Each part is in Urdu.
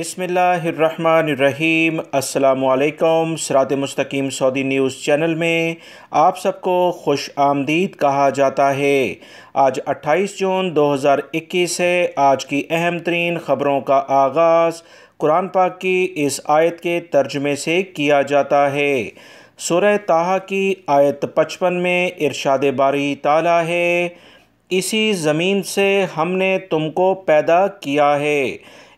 بسم اللہ الرحمن الرحیم۔ السلام علیکم سرات مستقیم سعودی نیوز چینل میں آپ سب کو خوش آمدید کہا جاتا ہے۔ آج اٹھائیس جون دو ہزار اکیس ہے۔ آج کی اہم ترین خبروں کا آغاز قرآن پاک کی اس آیت کے ترجمے سے کیا جاتا ہے۔ سورہ تاہا کی آیت پچپن میں ارشاد باری تعالیٰ ہے، اسی زمین سے ہم نے تم کو پیدا کیا ہے۔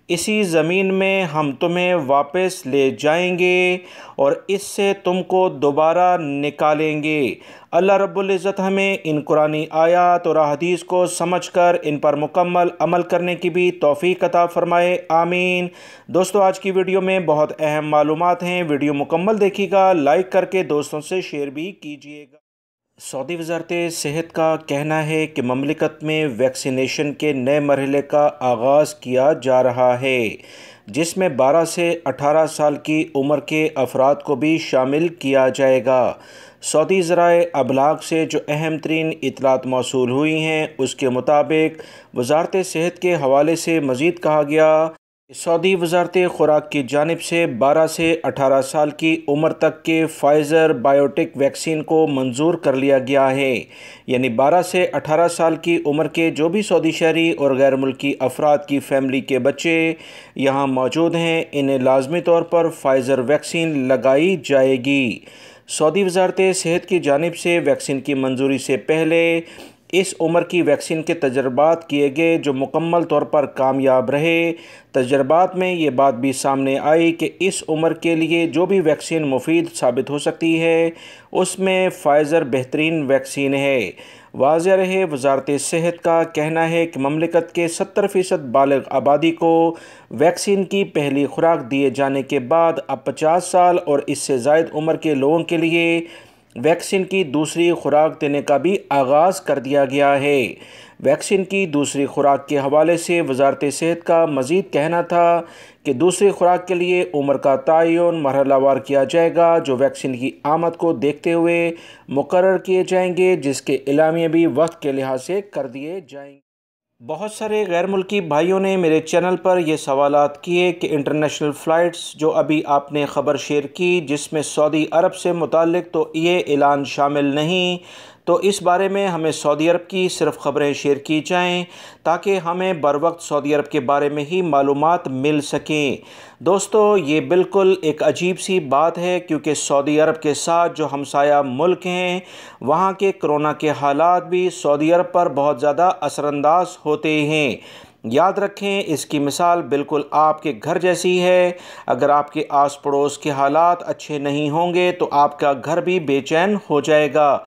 اسی زمین میں ہم تمہیں واپس لے جائیں گے اور اس سے تم کو دوبارہ نکالیں گے۔ اللہ رب العزت ہمیں ان قرآن آیات اور احادیث کو سمجھ کر ان پر مکمل عمل کرنے کی بھی توفیق عطا فرمائے۔ آمین۔ دوستو، آج کی ویڈیو میں بہت اہم معلومات ہیں۔ ویڈیو مکمل دیکھیے گا، لائک کر کے دوستوں سے شیئر بھی کیجیے گا۔ سعودی وزارت صحت کا کہنا ہے کہ مملکت میں ویکسینیشن کے نئے مرحلے کا آغاز کیا جا رہا ہے، جس میں بارہ سے اٹھارہ سال کی عمر کے افراد کو بھی شامل کیا جائے گا۔ سعودی ذرائع ابلاغ سے جو اہم ترین اطلاعات موصول ہوئی ہیں، اس کے مطابق وزارت صحت کے حوالے سے مزید کہا گیا سعودی وزارت خوراک کی جانب سے بارہ سے اٹھارہ سال کی عمر تک کے فائزر بائیوٹک ویکسین کو منظور کر لیا گیا ہے۔ یعنی بارہ سے اٹھارہ سال کی عمر کے جو بھی سعودی شہری اور غیر ملکی افراد کی فیملی کے بچے یہاں موجود ہیں، انہیں لازمی طور پر فائزر ویکسین لگائی جائے گی۔ سعودی وزارت صحت کی جانب سے ویکسین کی منظوری سے پہلے اس عمر کی ویکسین کے تجربات کیے گئے جو مکمل طور پر کامیاب رہے۔ تجربات میں یہ بات بھی سامنے آئی کہ اس عمر کے لیے جو بھی ویکسین مفید ثابت ہو سکتی ہے، اس میں فائزر بہترین ویکسین ہے۔ واضح رہے وزارت صحت کا کہنا ہے کہ مملکت کے ستر فیصد بالغ آبادی کو ویکسین کی پہلی خوراک دیے جانے کے بعد اب پچاس سال اور اس سے زائد عمر کے لوگوں کے لیے ویکسین کی دوسری خوراک دینے کا بھی آغاز کر دیا گیا ہے۔ ویکسین کی دوسری خوراک کے حوالے سے وزارت صحت کا مزید کہنا تھا کہ دوسری خوراک کے لیے عمر کا تعین مرحلہ وار کیا جائے گا جو ویکسین کی آمد کو دیکھتے ہوئے مقرر کیے جائیں گے، جس کے اعلامیہ بھی وقت کے لحاظ سے کر دیے جائیں گے۔ بہت سارے غیر ملکی بھائیوں نے میرے چینل پر یہ سوالات کیے کہ انٹرنیشنل فلائٹس جو ابھی آپ نے خبر شیئر کی جس میں سعودی عرب سے متعلق تو یہ اعلان شامل نہیں تو اس بارے میں ہمیں سعودی عرب کی صرف خبریں شیئر کی جائیں تاکہ ہمیں بر وقت سعودی عرب کے بارے میں ہی معلومات مل سکیں۔ دوستو، یہ بالکل ایک عجیب سی بات ہے کیونکہ سعودی عرب کے ساتھ جو ہمسایہ ملک ہیں، وہاں کے کرونا کے حالات بھی سعودی عرب پر بہت زیادہ اثر انداز ہوتے ہیں۔ یاد رکھیں، اس کی مثال بالکل آپ کے گھر جیسی ہے۔ اگر آپ کے آس پڑوس کے حالات اچھے نہیں ہوں گے تو آپ کا گھر بھی بے چین ہو جائے گا۔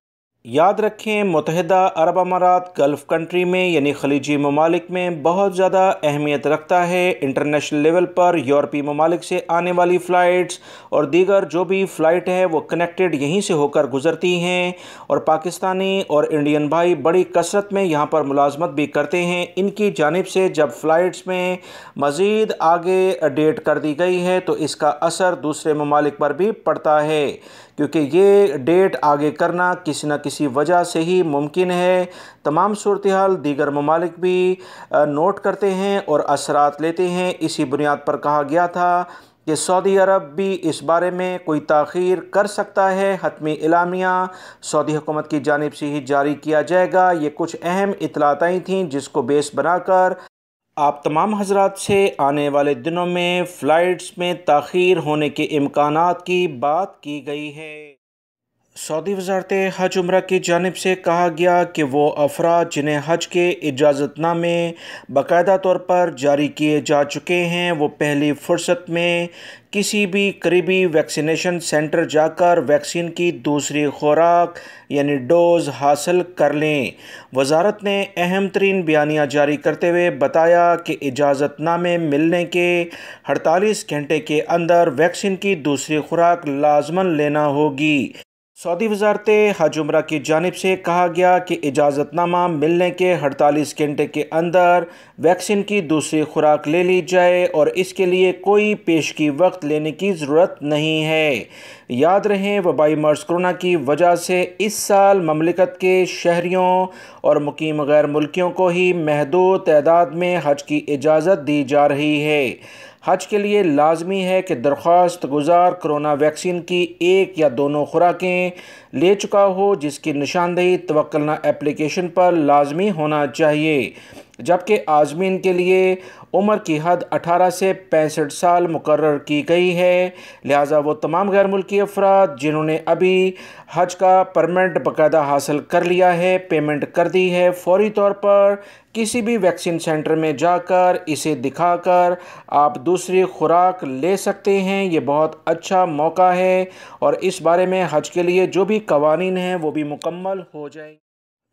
یاد رکھیں، متحدہ عرب امارات گلف کنٹری میں یعنی خلیجی ممالک میں بہت زیادہ اہمیت رکھتا ہے۔ انٹرنیشنل لیول پر یورپی ممالک سے آنے والی فلائٹس اور دیگر جو بھی فلائٹ ہے وہ کنیکٹڈ یہیں سے ہو کر گزرتی ہیں۔ اور پاکستانی اور انڈین بھائی بڑی کثرت میں یہاں پر ملازمت بھی کرتے ہیں۔ ان کی جانب سے جب فلائٹس میں مزید آگے ڈیٹ کر دی گئی ہے، تو اس کا اثر دوسرے ممالک پر بھی پڑتا ہے۔ کیونکہ یہ ڈیٹ آگے کرنا کسی نہ کسی وجہ سے ہی ممکن ہے۔ تمام صورتحال دیگر ممالک بھی نوٹ کرتے ہیں اور اثرات لیتے ہیں۔ اسی بنیاد پر کہا گیا تھا کہ سعودی عرب بھی اس بارے میں کوئی تاخیر کر سکتا ہے۔ حتمی اعلامیہ سعودی حکومت کی جانب سے ہی جاری کیا جائے گا۔ یہ کچھ اہم اطلاعاتیں تھیں جس کو بیس بنا کر آپ تمام حضرات سے آنے والے دنوں میں فلائٹس میں تاخیر ہونے کے امکانات کی بات کی گئی ہے۔ سعودی وزارت حج عمرہ کی جانب سے کہا گیا کہ وہ افراد جنہیں حج کے اجازت نامے باقاعدہ طور پر جاری کیے جا چکے ہیں، وہ پہلی فرصت میں کسی بھی قریبی ویکسینیشن سینٹر جا کر ویکسین کی دوسری خوراک یعنی ڈوز حاصل کر لیں۔ وزارت نے اہم ترین بیانیہ جاری کرتے ہوئے بتایا کہ اجازت نامے ملنے کے اڑتالیس گھنٹے کے اندر ویکسین کی دوسری خوراک لازمن لینا ہوگی۔ سعودی وزارت حج عمرہ کی جانب سے کہا گیا کہ اجازت نامہ ملنے کے اڑتالیس گھنٹے کے اندر ویکسین کی دوسری خوراک لے لی جائے اور اس کے لیے کوئی پیشگی وقت لینے کی ضرورت نہیں ہے۔ یاد رہیں، وبائی مرض کرونا کی وجہ سے اس سال مملکت کے شہریوں اور مقیم غیر ملکیوں کو ہی محدود تعداد میں حج کی اجازت دی جا رہی ہے۔ حج کے لیے لازمی ہے کہ درخواست گزار کرونا ویکسین کی ایک یا دونوں خوراکیں لے چکا ہو، جس کی نشاندہی توکلنا اپلیکیشن پر لازمی ہونا چاہیے۔ جبکہ عازمین کے لیے عمر کی حد اٹھارہ سے پینسٹھ سال مقرر کی گئی ہے۔ لہٰذا وہ تمام غیر ملکی افراد جنہوں نے ابھی حج کا پرمنٹ باقاعدہ حاصل کر لیا ہے، پیمنٹ کر دی ہے، فوری طور پر کسی بھی ویکسین سینٹر میں جا کر اسے دکھا کر آپ دوسری خوراک لے سکتے ہیں۔ یہ بہت اچھا موقع ہے اور اس بارے میں حج کے لیے جو بھی قوانین ہیں وہ بھی مکمل ہو جائیں۔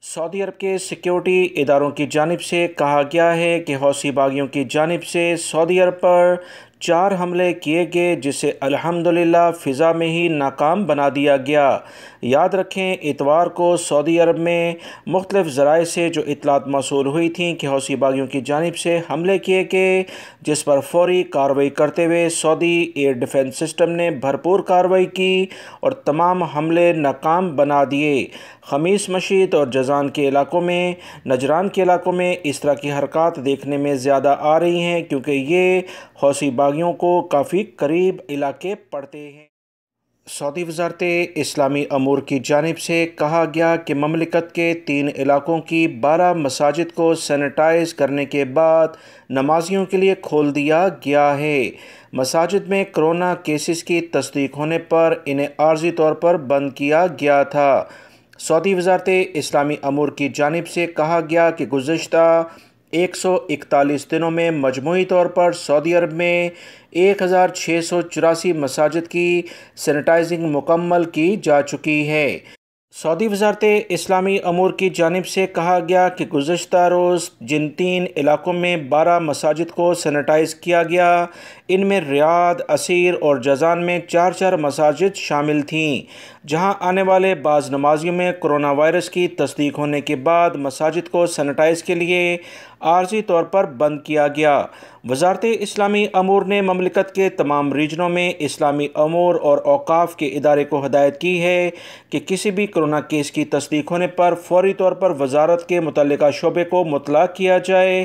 سعودی عرب کے سیکیورٹی اداروں کی جانب سے کہا گیا ہے کہ حوثی باغیوں کی جانب سے سعودی عرب پر چار حملے کیے گئے، جسے الحمدللہ فضا میں ہی ناکام بنا دیا گیا۔ یاد رکھیں، اتوار کو سعودی عرب میں مختلف ذرائع سے جو اطلاعات موصول ہوئی تھیں کہ حوثی باغیوں کی جانب سے حملے کیے گئے، جس پر فوری کارروائی کرتے ہوئے سعودی ایئر ڈیفنس سسٹم نے بھرپور کارروائی کی اور تمام حملے ناکام بنا دیے۔ خمیس مشید اور جزان کے علاقوں میں، نجران کے علاقوں میں اس طرح کی حرکات دیکھنے میں زیادہ آ رہی ہیں کیونکہ یہ حوثی باغیوں کو کافی قریب علاقے پڑتے ہیں۔ سعودی وزارت اسلامی امور کی جانب سے کہا گیا کہ مملکت کے تین علاقوں کی بارہ مساجد کو سینیٹائز کرنے کے بعد نمازیوں کے لیے کھول دیا گیا ہے۔ مساجد میں کرونا کیسز کی تصدیق ہونے پر انہیں عارضی طور پر بند کیا گیا تھا۔ سعودی وزارت اسلامی امور کی جانب سے کہا گیا کہ گزشتہ ایک سو اکتالیس دنوں میں مجموعی طور پر سعودی عرب میں ایک ہزار چھ سو چوراسی مساجد کی سینیٹائزنگ مکمل کی جا چکی ہے۔ سعودی وزارت اسلامی امور کی جانب سے کہا گیا کہ گزشتہ روز جن تین علاقوں میں بارہ مساجد کو سینیٹائز کیا گیا، ان میں ریاض، اسیر اور جزان میں چار چار مساجد شامل تھیں، جہاں آنے والے بعض نمازیوں میں کرونا وائرس کی تصدیق ہونے کے بعد مساجد کو سینیٹائز کے لیے عارضی طور پر بند کیا گیا۔ وزارت اسلامی امور نے مملکت کے تمام ریجنوں میں اسلامی امور اور اوقاف کے ادارے کو ہدایت کی ہے کہ کسی بھی کرونا کیس کی تصدیق ہونے پر فوری طور پر وزارت کے متعلقہ شعبے کو مطلع کیا جائے۔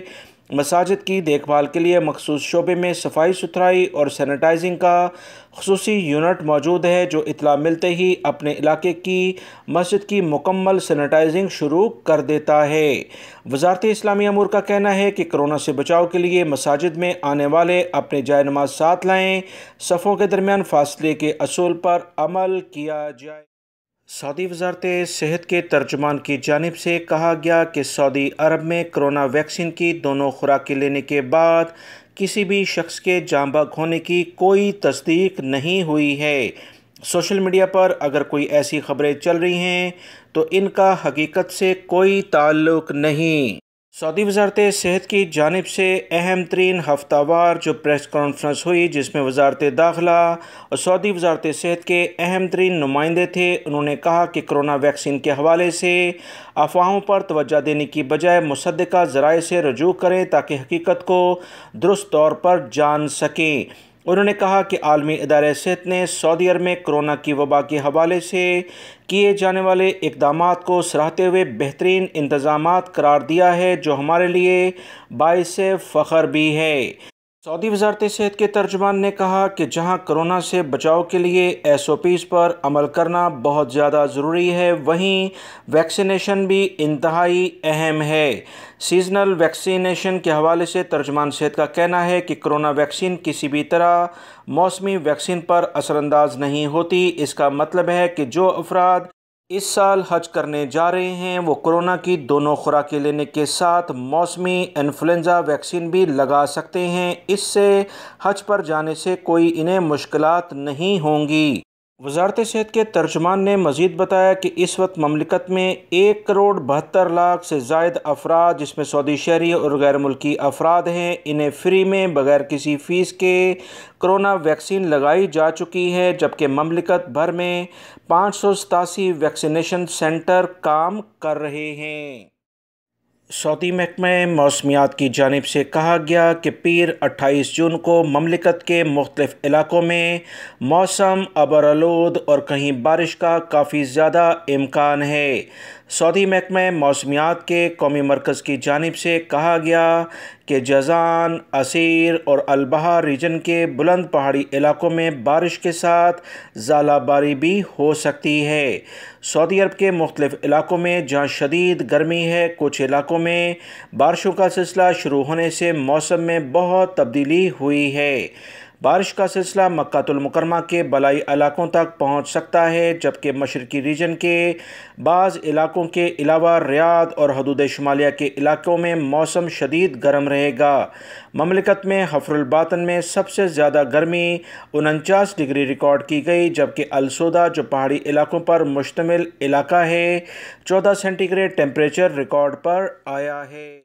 مساجد کی دیکھ بھال کے لیے مخصوص شعبے میں صفائی ستھرائی اور سینیٹائزنگ کا خصوصی یونٹ موجود ہے جو اطلاع ملتے ہی اپنے علاقے کی مسجد کی مکمل سینیٹائزنگ شروع کر دیتا ہے۔ وزارت اسلامی امور کا کہنا ہے کہ کرونا سے بچاؤ کے لیے مساجد میں آنے والے اپنے جائے نماز ساتھ لائیں۔ صفوں کے درمیان فاصلے کے اصول پر عمل کیا جائے۔ سعودی وزارت صحت کے ترجمان کی جانب سے کہا گیا کہ سعودی عرب میں کرونا ویکسین کی دونوں خوراکیں لینے کے بعد کسی بھی شخص کے جام بگ ہونے کی کوئی تصدیق نہیں ہوئی ہے۔ سوشل میڈیا پر اگر کوئی ایسی خبریں چل رہی ہیں، تو ان کا حقیقت سے کوئی تعلق نہیں۔ سعودی وزارت صحت کی جانب سے اہم ترین ہفتہ وار جو پریس کانفرنس ہوئی جس میں وزارت داخلہ اور سعودی وزارت صحت کے اہم ترین نمائندے تھے، انہوں نے کہا کہ کرونا ویکسین کے حوالے سے افواہوں پر توجہ دینے کی بجائے مصدقہ ذرائع سے رجوع کریں تاکہ حقیقت کو درست طور پر جان سکیں۔ انہوں نے کہا کہ عالمی ادارہ صحت نے سعودی عرب میں کرونا کی وبا کے حوالے سے کیے جانے والے اقدامات کو سراہتے ہوئے بہترین انتظامات قرار دیا ہے، جو ہمارے لیے باعث فخر بھی ہے۔ سعودی وزارت صحت کے ترجمان نے کہا کہ جہاں کرونا سے بچاؤ کے لیے ایس او پیز پر عمل کرنا بہت زیادہ ضروری ہے، وہیں ویکسینیشن بھی انتہائی اہم ہے۔ سیزنل ویکسینیشن کے حوالے سے ترجمان صحت کا کہنا ہے کہ کرونا ویکسین کسی بھی طرح موسمی ویکسین پر اثر انداز نہیں ہوتی۔ اس کا مطلب ہے کہ جو افراد اس سال حج کرنے جا رہے ہیں۔ وہ کرونا کی دونوں خوراکیں لینے کے ساتھ موسمی انفلوئنزا ویکسین بھی لگا سکتے ہیں۔ اس سے حج پر جانے سے کوئی انہیں مشکلات نہیں ہوں گی۔ وزارت صحت کے ترجمان نے مزید بتایا کہ اس وقت مملکت میں ایک کروڑ بہتر لاکھ سے زائد افراد، جس میں سعودی شہری اور غیر ملکی افراد ہیں، انہیں فری میں بغیر کسی فیس کے کرونا ویکسین لگائی جا چکی ہے، جبکہ مملکت بھر میں پانچ سو ستاسی ویکسینیشن سینٹر کام کر رہے ہیں۔ سعودی محکمہ موسمیات کی جانب سے کہا گیا کہ پیر اٹھائیس جون کو مملکت کے مختلف علاقوں میں موسم ابرالود اور کہیں بارش کا کافی زیادہ امکان ہے۔ سعودی محکمہ موسمیات کے قومی مرکز کی جانب سے کہا گیا کہ جزان اسیر اور البہا ریجن کے بلند پہاڑی علاقوں میں بارش کے ساتھ زالہ باری بھی ہو سکتی ہے۔ سعودی عرب کے مختلف علاقوں میں جہاں شدید گرمی ہے، کچھ علاقوں میں بارشوں کا سلسلہ شروع ہونے سے موسم میں بہت تبدیلی ہوئی ہے۔ بارش کا سلسلہ مکہ المکرمہ کے بلائی علاقوں تک پہنچ سکتا ہے، جبکہ مشرقی ریجن کے بعض علاقوں کے علاوہ ریاض اور حدود شمالیہ کے علاقوں میں موسم شدید گرم رہے گا۔ مملکت میں حفر الباطن میں سب سے زیادہ گرمی انچاس ڈگری ریکارڈ کی گئی، جبکہ السودہ، جو پہاڑی علاقوں پر مشتمل علاقہ ہے، چودہ سینٹی گریڈ ٹیمپریچر ریکارڈ پر آیا ہے۔